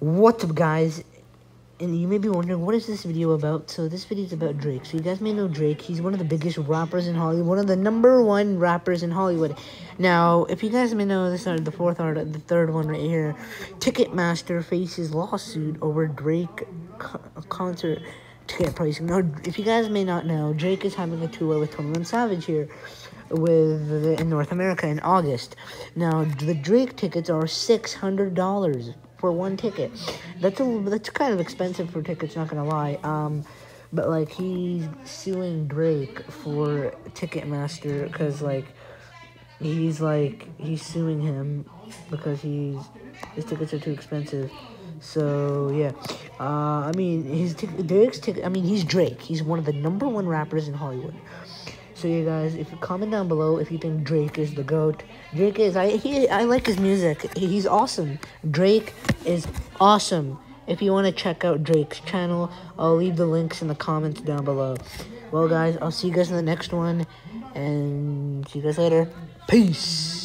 What's up, guys? And you may be wondering, what is this video about? So this video is about Drake. So you guys may know Drake. He's one of the biggest rappers in Hollywood. One of the number one rappers in Hollywood. Now, if you guys may know, this is the fourth or the third one right here. Ticketmaster faces lawsuit over Drake co concert ticket pricing. Now, if you guys may not know, Drake is having a tour with 21 Savage here with in North America in August. Now, the Drake tickets are $600 for one ticket. That's a that's kind of expensive for tickets. Not gonna lie. Um, but like he's suing Drake for Ticketmaster because like he's like he's suing him because he's his tickets are too expensive. So yeah, uh, I mean his Drake's ticket. I mean he's Drake. He's one of the number one rappers in Hollywood. So you guys, if you comment down below if you think Drake is the goat. Drake is I he I like his music. He's awesome. Drake is awesome. If you want to check out Drake's channel, I'll leave the links in the comments down below. Well guys, I'll see you guys in the next one and see you guys later. Peace.